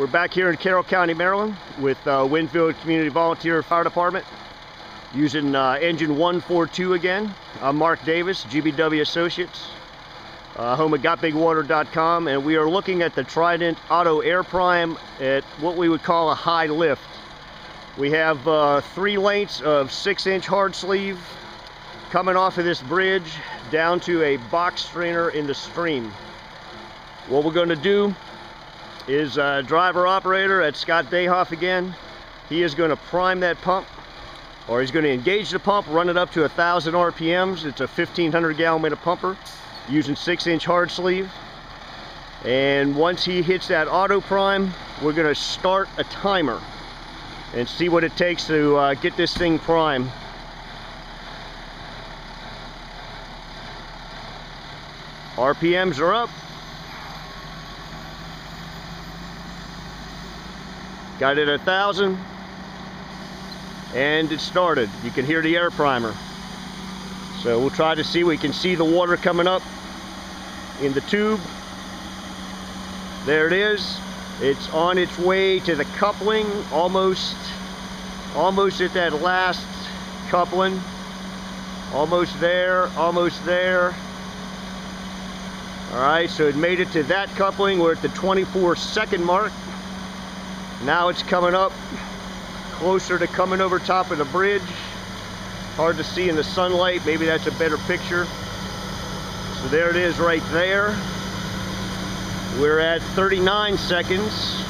We're back here in Carroll County, Maryland with uh, Winfield Community Volunteer Fire Department using uh, engine 142 again. I'm Mark Davis, GBW Associates, uh, home of GotBigWater.com, and we are looking at the Trident Auto Air Prime at what we would call a high lift. We have uh, three lengths of six inch hard sleeve coming off of this bridge down to a box strainer in the stream. What we're going to do is uh, driver operator at Scott Dayhoff again. He is going to prime that pump or he's going to engage the pump, run it up to 1,000 RPMs. It's a 1,500 gallon minute pumper using six inch hard sleeve. And once he hits that auto prime, we're going to start a timer and see what it takes to uh, get this thing prime. RPMs are up. Got it at 1,000. And it started. You can hear the air primer. So we'll try to see, we can see the water coming up in the tube. There it is. It's on its way to the coupling, almost, almost at that last coupling. Almost there, almost there. All right, so it made it to that coupling. We're at the 24 second mark. Now it's coming up closer to coming over top of the bridge. Hard to see in the sunlight. Maybe that's a better picture. So there it is right there. We're at 39 seconds.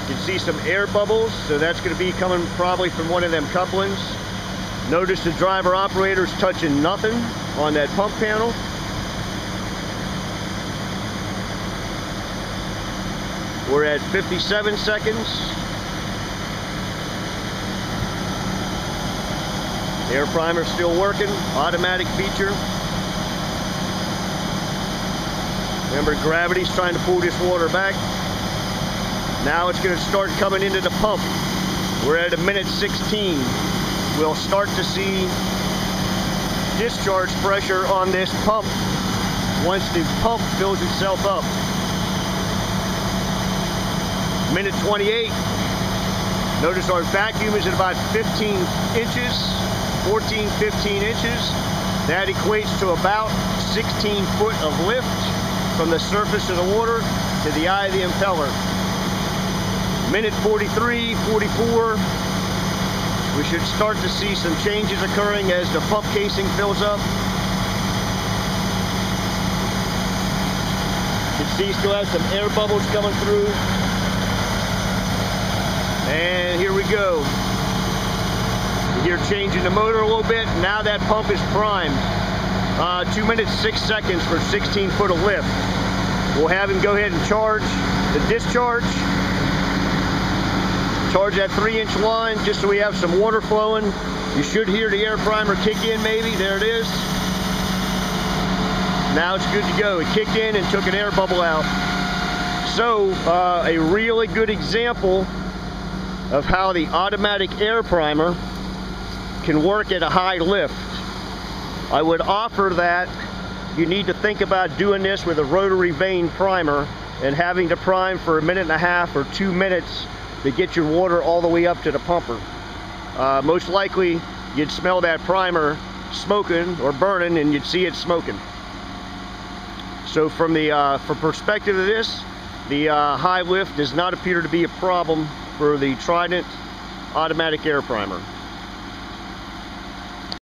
You can see some air bubbles, so that's going to be coming probably from one of them couplings. Notice the driver operator's touching nothing on that pump panel. We're at 57 seconds. Air primer still working, automatic feature. Remember gravity's trying to pull this water back. Now it's going to start coming into the pump. We're at a minute 16. We'll start to see discharge pressure on this pump once the pump fills itself up minute 28. Notice our vacuum is at about 15 inches, 14, 15 inches. That equates to about 16 foot of lift from the surface of the water to the eye of the impeller. Minute 43, 44, we should start to see some changes occurring as the pump casing fills up. You can see still has some air bubbles coming through. And here we go. You're changing the motor a little bit. Now that pump is primed. Uh, two minutes, six seconds for 16 foot of lift. We'll have him go ahead and charge the discharge. Charge that three inch line just so we have some water flowing. You should hear the air primer kick in maybe. There it is. Now it's good to go. It kicked in and took an air bubble out. So uh, a really good example of how the automatic air primer can work at a high lift. I would offer that you need to think about doing this with a rotary vane primer and having to prime for a minute and a half or two minutes to get your water all the way up to the pumper. Uh, most likely you'd smell that primer smoking or burning and you'd see it smoking. So from the uh, perspective of this, the uh, high lift does not appear to be a problem for the Trident automatic air primer.